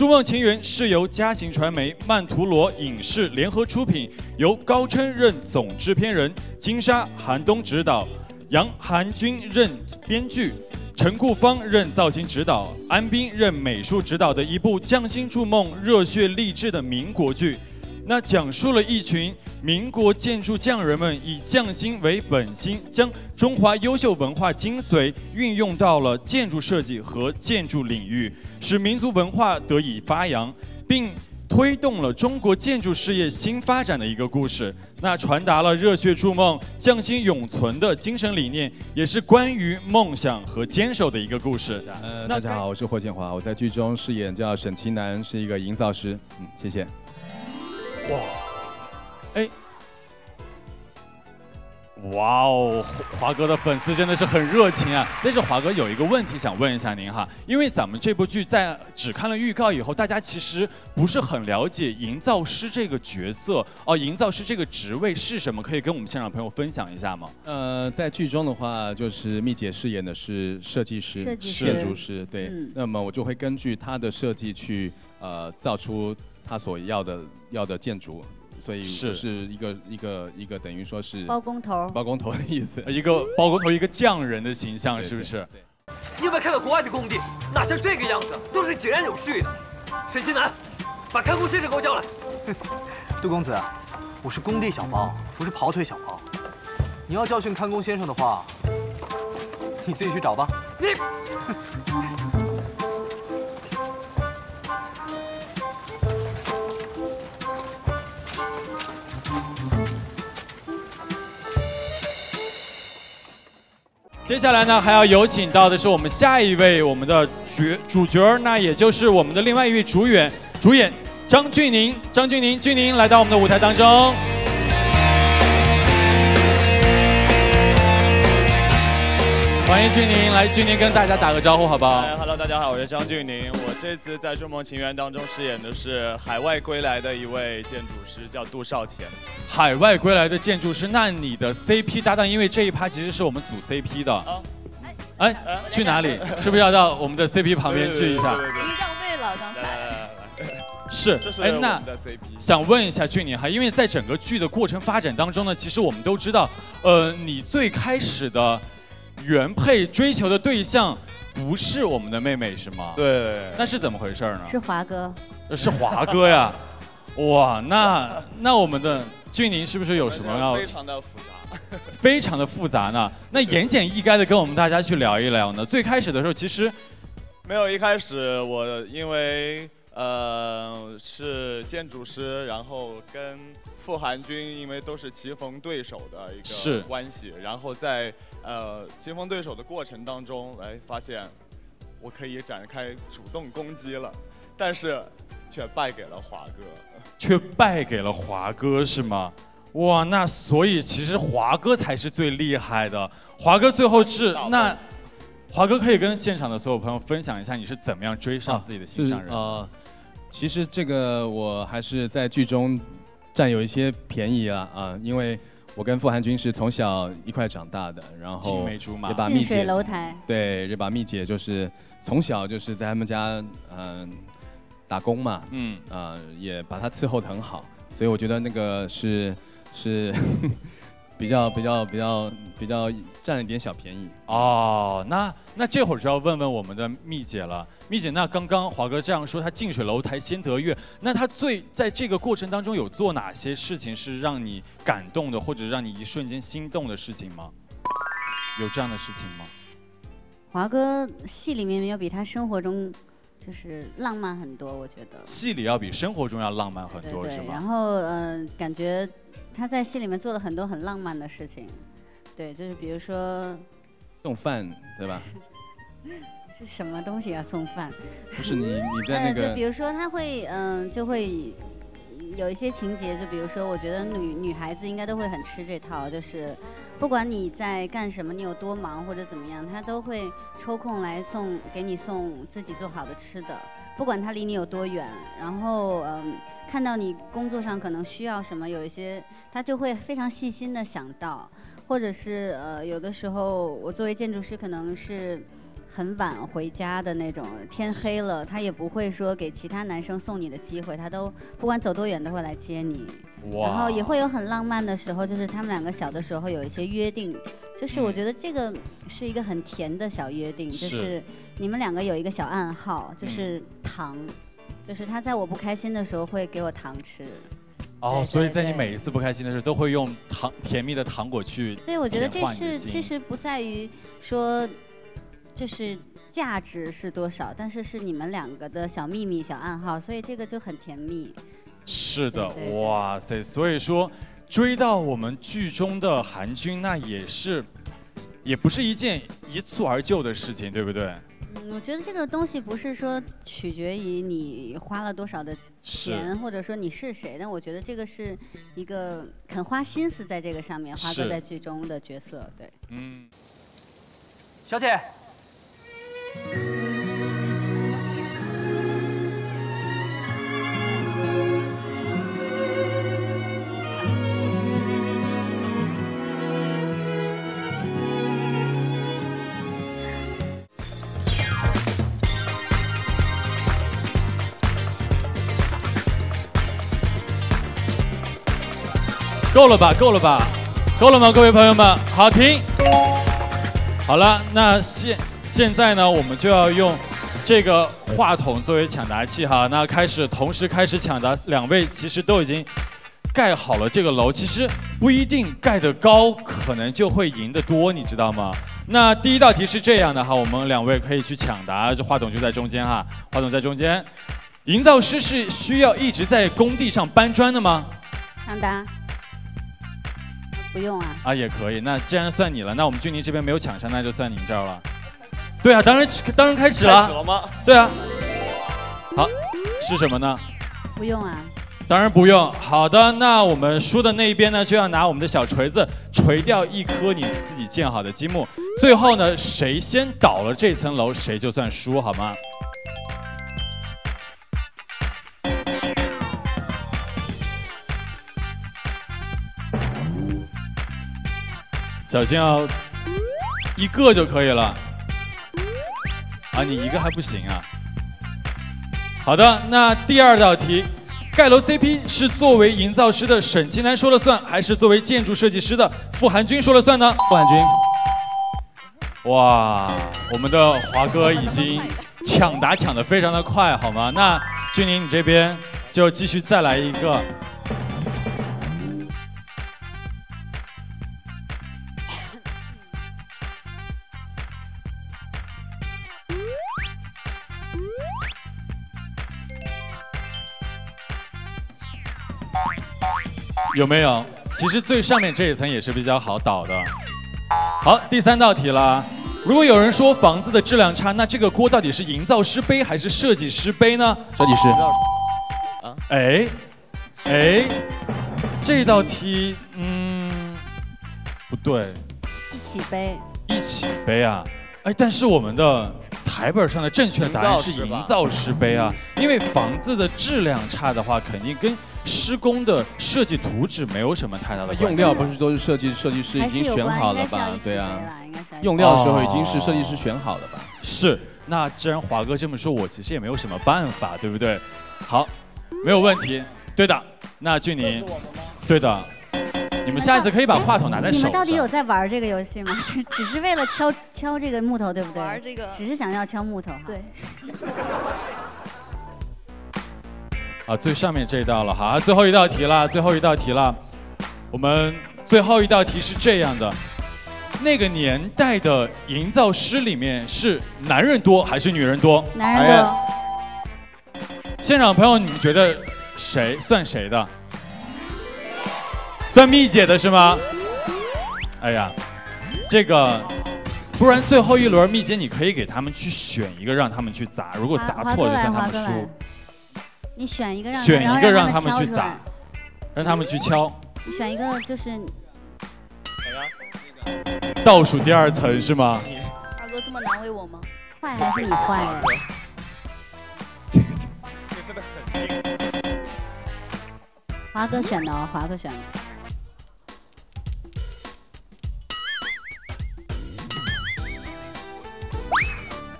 筑梦情缘》是由嘉行传媒、曼陀罗影视联合出品，由高琛任总制片人，金沙、韩东执导，杨韩军任编剧，陈顾方任造型指导，安斌任美术指导的一部匠心筑梦、热血励志的民国剧。那讲述了一群民国建筑匠人们以匠心为本心，将中华优秀文化精髓运用到了建筑设计和建筑领域，使民族文化得以发扬，并推动了中国建筑事业新发展的一个故事。那传达了热血筑梦、匠心永存的精神理念，也是关于梦想和坚守的一个故事。呃，大家好，我是霍建华，我在剧中饰演叫沈其南，是一个营造师。嗯，谢谢。哇，哎，哇哦，华哥的粉丝真的是很热情啊！但是华哥有一个问题想问一下您哈，因为咱们这部剧在只看了预告以后，大家其实不是很了解营造师这个角色哦，营造师这个职位是什么？可以跟我们现场朋友分享一下吗？呃，在剧中的话，就是蜜姐饰演的是设计师、建筑师，对。那么我就会根据她的设计去呃造出他所要的要的建筑。所以是是一个一个一个等于说是包工头，包工头的意思，一个包工头，一个匠人的形象，是不是？你有没有看到国外的工地？哪像这个样子，都是井然有序的。沈西南，把看工先生给我叫来。杜公子，我是工地小包，不是跑腿小包。你要教训看工先生的话，你自己去找吧。你。接下来呢，还要有请到的是我们下一位我们的角主角那也就是我们的另外一位主演主演张峻宁，张峻宁，峻宁来到我们的舞台当中。欢迎俊宁来，俊宁跟大家打个招呼，好不好？Hello，大家好，我是张俊宁。我这次在《筑梦情缘》当中饰演的是海外归来的一位建筑师，叫杜少乾。海外归来的建筑师，那你的 CP 搭档，因为这一趴其实是我们组 CP 的。啊，哎，去哪里？是不是要到我们的 CP 旁边去一下？已经让位了，刚才。是，哎，那想问一下俊宁哈，因为在整个剧的过程发展当中呢，其实我们都知道，呃，你最开始的。原配追求的对象不是我们的妹妹是吗？对，那是怎么回事呢？是华哥，是华哥呀！哇，那那我们的俊宁是不是有什么要？非常的复杂，非常的复杂呢。那言简意赅的跟我们大家去聊一聊呢。最开始的时候其实没有，一开始我因为呃是建筑师，然后跟。傅寒君因为都是棋逢对手的一个关系，然后在呃棋逢对手的过程当中，哎，发现我可以展开主动攻击了，但是却败给了华哥，却败给了华哥是吗？哇，那所以其实华哥才是最厉害的，华哥最后是那，华哥可以跟现场的所有朋友分享一下你是怎么样追上自己的心上人啊？其实这个我还是在剧中。占有一些便宜啊啊！因为我跟傅寒君是从小一块长大的，然后也把蜜姐楼台对，也把蜜姐就是从小就是在他们家嗯打工嘛，嗯啊也把她伺候的很好，所以我觉得那个是是比较比较比较比较占了点小便宜哦。那那这会儿就要问问我们的蜜姐了。蜜姐，那刚刚华哥这样说，他近水楼台先得月，那他最在这个过程当中有做哪些事情是让你感动的，或者让你一瞬间心动的事情吗？有这样的事情吗？华哥戏里面要比他生活中就是浪漫很多，我觉得。戏里要比生活中要浪漫很多，是吗？然后嗯，感觉他在戏里面做了很多很浪漫的事情，对，就是比如说送饭，对吧？是什么东西啊？送饭？不是你，你在那个……就比如说，他会嗯，就会有一些情节，就比如说，我觉得女女孩子应该都会很吃这套，就是不管你在干什么，你有多忙或者怎么样，他都会抽空来送给你送自己做好的吃的，不管他离你有多远，然后嗯，看到你工作上可能需要什么，有一些他就会非常细心的想到，或者是呃，有的时候我作为建筑师可能是。很晚回家的那种，天黑了他也不会说给其他男生送你的机会，他都不管走多远都会来接你。然后也会有很浪漫的时候，就是他们两个小的时候有一些约定，就是我觉得这个是一个很甜的小约定，就是你们两个有一个小暗号，就是糖，就是他在我不开心的时候会给我糖吃。哦，所以在你每一次不开心的时候，都会用糖甜蜜的糖果去。对，我觉得这是其实不在于说，就是价值是多少，但是是你们两个的小秘密、小暗号，所以这个就很甜蜜。是的，哇塞！所以说追到我们剧中的韩军，那也是，也不是一件一蹴而就的事情，对不对？嗯，我觉得这个东西不是说取决于你花了多少的钱，或者说你是谁，但我觉得这个是一个肯花心思在这个上面，花哥在剧中的角色，对。嗯，小姐。够了吧，够了吧，够了吗？各位朋友们，好停。好了，那现现在呢，我们就要用这个话筒作为抢答器哈。那开始，同时开始抢答。两位其实都已经盖好了这个楼，其实不一定盖得高，可能就会赢得多，你知道吗？那第一道题是这样的哈，我们两位可以去抢答，这话筒就在中间哈，话筒在中间。营造师是需要一直在工地上搬砖的吗？抢答。不用啊啊也可以，那既然算你了，那我们俊宁这边没有抢上，那就算您这儿了。对啊，当然当然开始了。开始了吗？对啊。好，是什么呢？不用啊。当然不用。好的，那我们输的那一边呢，就要拿我们的小锤子锤掉一颗你自己建好的积木。最后呢，谁先倒了这层楼，谁就算输，好吗？小心啊，一个就可以了。啊，你一个还不行啊。好的，那第二道题，盖楼 CP 是作为营造师的沈其南说了算，还是作为建筑设计师的傅寒君说了算呢？傅寒君。哇，我们的华哥已经抢答抢得非常的快，好吗？那君宁你这边就继续再来一个。有没有？其实最上面这一层也是比较好倒的。好，第三道题了。如果有人说房子的质量差，那这个锅到底是营造师背还是设计师背呢？设计师。啊？哎，哎，这道题，嗯，不对。一起背。一起背啊？哎，但是我们的台本上的正确答案是营造师背啊，因为房子的质量差的话，肯定跟。施工的设计图纸没有什么太大的用料，不是都是设计设计师已经选好了吧？对啊，用料的时候已经是设计师选好了吧？是。那既然华哥这么说，我其实也没有什么办法，对不对？好，没有问题。对的。那俊宁，对的。你们下一次可以把话筒拿在手你们到底有在玩这个游戏吗？只 只是为了敲敲这个木头，对不对？玩这个，只是想要敲木头。对。啊，最上面这一道了，好，最后一道题了，最后一道题了。我们最后一道题是这样的：那个年代的营造师里面是男人多还是女人多？男人多。现场朋友，你们觉得谁算谁的？算蜜姐的是吗？哎呀，这个，不然最后一轮蜜姐你可以给他们去选一个，让他们去砸，如果砸错就算他们输。你选一个让选一个让他们去砸，让他们去敲。你选一个就是。倒数第二层是吗？二哥这么难为我吗？坏还是你坏？这这真的很硬。华哥选的哦，华哥选的。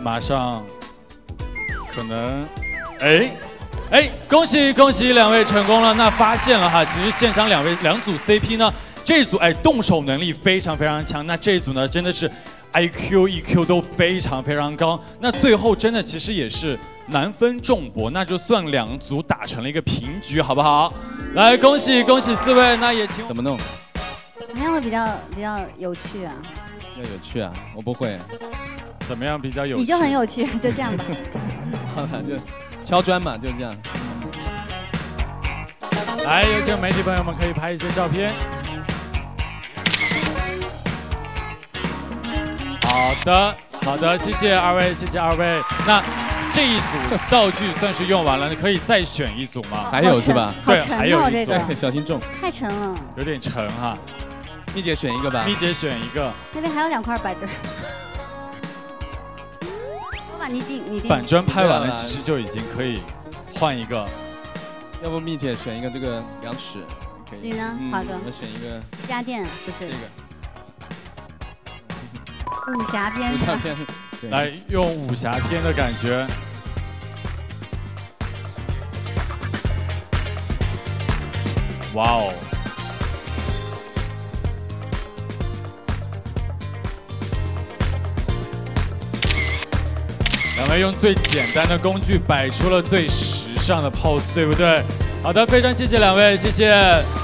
马上，可能，哎，哎，恭喜恭喜两位成功了。那发现了哈，其实现场两位两组 CP 呢，这组哎动手能力非常非常强，那这组呢真的是 IQ EQ 都非常非常高。那最后真的其实也是难分众博，那就算两组打成了一个平局，好不好？来，恭喜恭喜四位，那也请怎么弄？怎么样会比较比较有趣啊？比较有趣啊，我不会。怎么样比较有趣？你就很有趣，就这样吧。好了，就敲砖嘛，就这样。来，有请媒体朋友们可以拍一些照片。好的，好的，谢谢二位，谢谢二位。那这一组道具算是用完了，你可以再选一组吗？还有是吧？对，还有一组，小心重。太沉了。有点沉哈。蜜姐选一个吧。蜜姐选一个。那边还有两块板砖。你定，你定。板砖拍完了，其实就已经可以换一个。要不蜜姐选一个这个量尺，可以。你呢，华哥？我选一个家电，就是这个。武侠片。武侠片。来用武侠片的感觉。哇哦！两位用最简单的工具摆出了最时尚的 pose，对不对？好的，非常谢谢两位，谢谢。